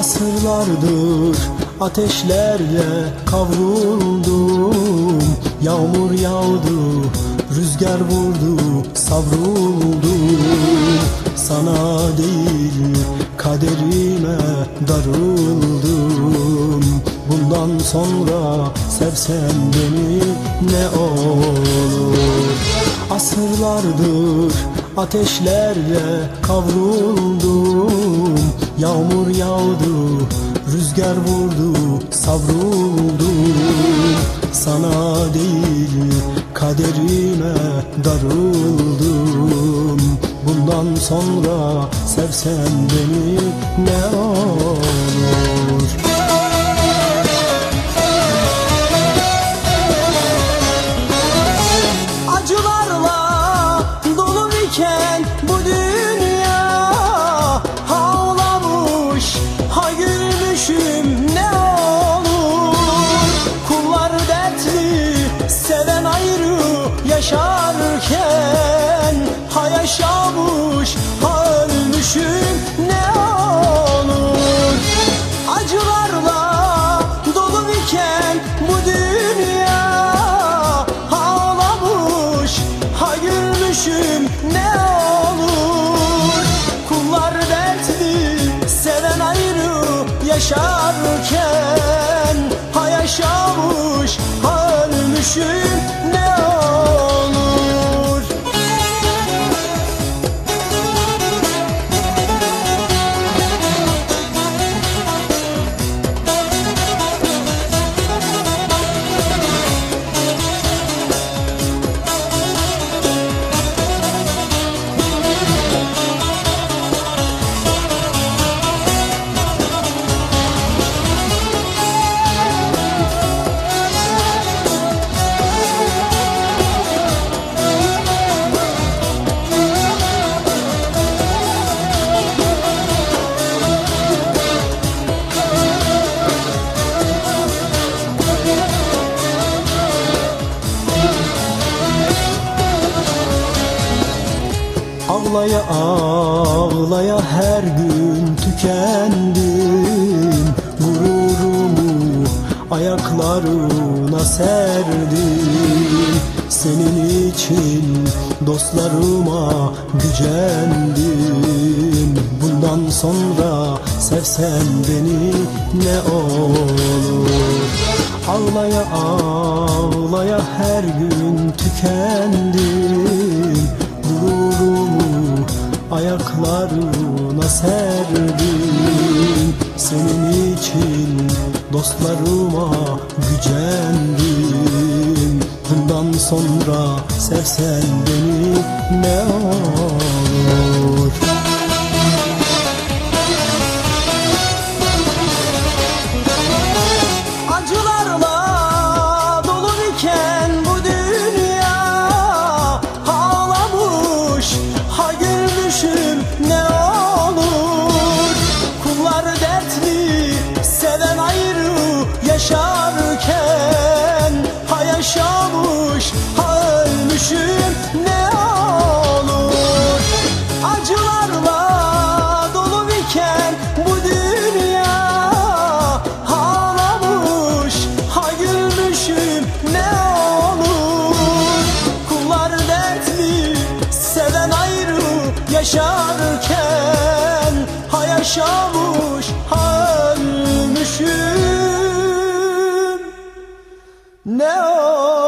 Asırlardır ateşlerle kavruldum. Yağmur yağdı, rüzgar vurdu, savruldum. Sana değil kaderime darıldım. Bundan sonra sevsen beni ne olur? Asırlardır ateşlerle kavruldum Yağmur yağdı, rüzgar vurdu, savruldum Sana değil kaderime darıldım. Bundan sonra sevsen beni ne olur ha Ağlaya ağlaya her gün tükendim Gururumu ayaklarına serdim Senin için dostlarıma gücendim. Bundan sonra sevsen beni ne olur? Ağlaya ağlaya her gün tükendim dostlarıma gücendim. Bundan sonra sevsen beni düşün ne olur. Acılarla dolu iken bu dünya Ağlamış. Ha gülmüşüm ne olur. Kullar dertli seven ayrı yaşarken Ha yaşamış ha ölmüşüm. Ne olur